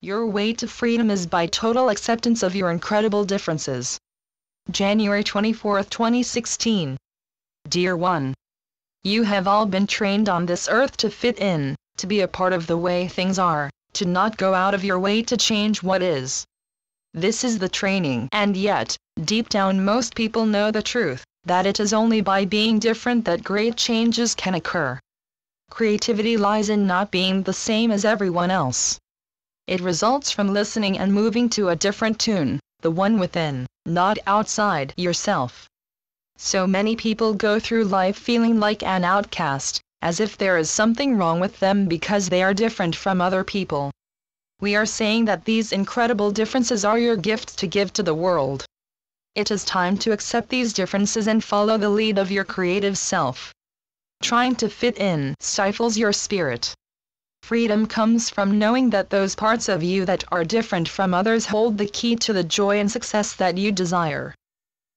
Your way to freedom is by total acceptance of your incredible differences. January 24, 2016. Dear one, you have all been trained on this earth to fit in, to be a part of the way things are, to not go out of your way to change what is. This is the training, and yet, deep down, most people know the truth that it is only by being different that great changes can occur. Creativity lies in not being the same as everyone else. It results from listening and moving to a different tune, the one within, not outside yourself. So many people go through life feeling like an outcast, as if there is something wrong with them because they are different from other people. We are saying that these incredible differences are your gifts to give to the world. It is time to accept these differences and follow the lead of your creative self. Trying to fit in stifles your spirit. Freedom comes from knowing that those parts of you that are different from others hold the key to the joy and success that you desire.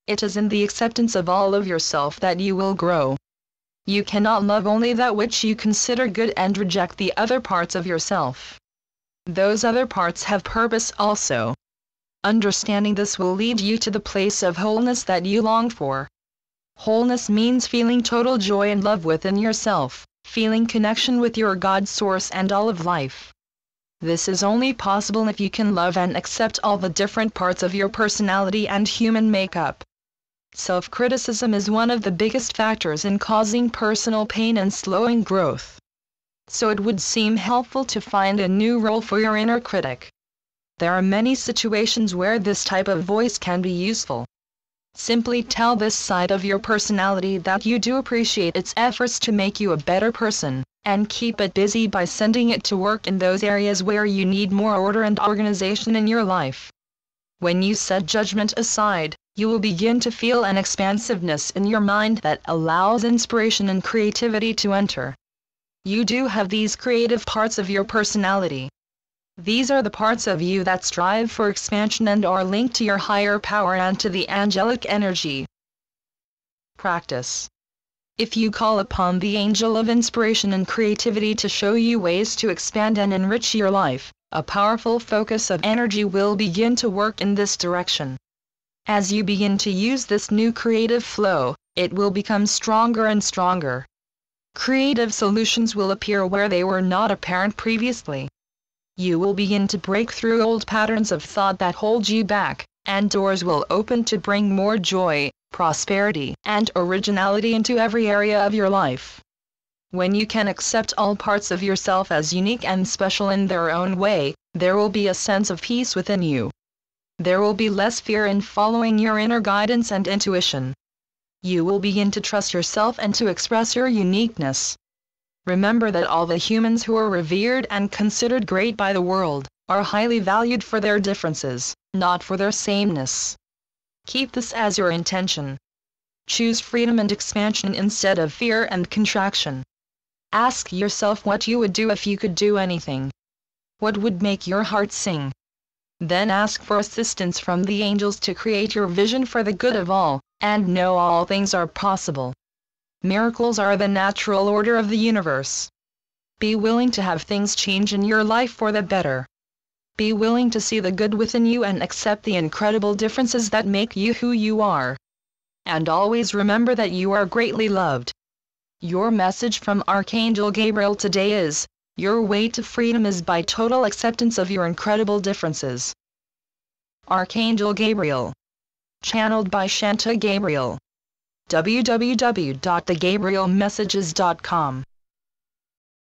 It is in the acceptance of all of yourself that you will grow. You cannot love only that which you consider good and reject the other parts of yourself. Those other parts have purpose also. Understanding this will lead you to the place of wholeness that you long for. Wholeness means feeling total joy and love within yourself, feeling connection with your God source and all of life. This is only possible if you can love and accept all the different parts of your personality and human makeup. Self-criticism is one of the biggest factors in causing personal pain and slowing growth. So it would seem helpful to find a new role for your inner critic. There are many situations where this type of voice can be useful. Simply tell this side of your personality that you do appreciate its efforts to make you a better person, and keep it busy by sending it to work in those areas where you need more order and organization in your life. When you set judgment aside, you will begin to feel an expansiveness in your mind that allows inspiration and creativity to enter. You do have these creative parts of your personality, these are the parts of you that strive for expansion and are linked to your higher power and to the angelic energy. Practice. If you call upon the angel of inspiration and creativity to show you ways to expand and enrich your life, a powerful focus of energy will begin to work in this direction. As you begin to use this new creative flow, it will become stronger and stronger. Creative solutions will appear where they were not apparent previously you will begin to break through old patterns of thought that hold you back, and doors will open to bring more joy, prosperity, and originality into every area of your life. When you can accept all parts of yourself as unique and special in their own way, there will be a sense of peace within you. There will be less fear in following your inner guidance and intuition. You will begin to trust yourself and to express your uniqueness. Remember that all the humans who are revered and considered great by the world, are highly valued for their differences, not for their sameness. Keep this as your intention. Choose freedom and expansion instead of fear and contraction. Ask yourself what you would do if you could do anything. What would make your heart sing? Then ask for assistance from the angels to create your vision for the good of all, and know all things are possible. Miracles are the natural order of the universe. Be willing to have things change in your life for the better. Be willing to see the good within you and accept the incredible differences that make you who you are. And always remember that you are greatly loved. Your message from Archangel Gabriel today is, your way to freedom is by total acceptance of your incredible differences. Archangel Gabriel. Channeled by Shanta Gabriel www.thegabrielmessages.com